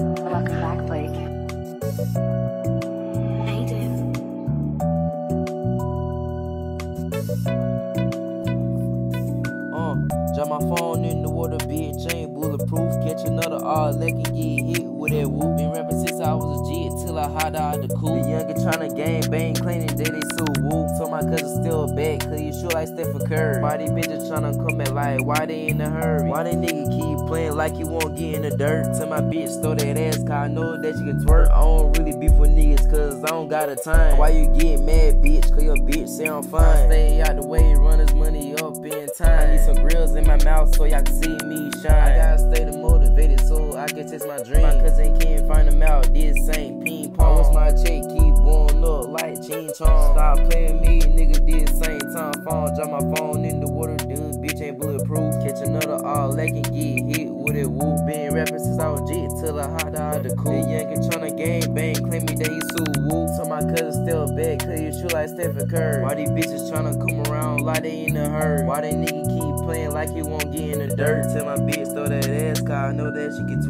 Welcome back, Blake. How you doing? Uh, drop my phone in the water, bitch, ain't bulletproof. Catch another all leg and get hit with that whoop. Been rapping since I was a G till I hot out the cool. The younger tryna gang bang, claiming that they so whoop. Told it's still back, cause you sure like Stephen Curry. Why these bitches tryna come at like, why they in a hurry? Why they nigga keep playing like you won't get in the dirt? Tell my bitch, throw that ass, cause I know that she can twerk. I don't really beef with niggas, cause I don't got a time. Why you get mad, bitch? Cause your bitch say I'm fine. Stay out the way, run his money up in time. I need some grills in my mouth so y'all can see me shine. I gotta stay motivated so I can chase my dream. My cousin can't find them out, this ain't ping pong. Chong. Stop playing me, nigga, did same time phone. Drop my phone in the water, dude, bitch ain't bulletproof. Catch another all leg and get hit with it whoop. Been rapping since I was G till I hot out the cool. The youngin' tryna gang bang, claim me that he so whoop. So my cousin still back, cause you shoot like Stephen Curry. Why these bitches tryna come around like they in a hurry? Why they nigga keep playing like he won't get in the dirt? Tell my bitch throw that ass, cause I know that she can twerk.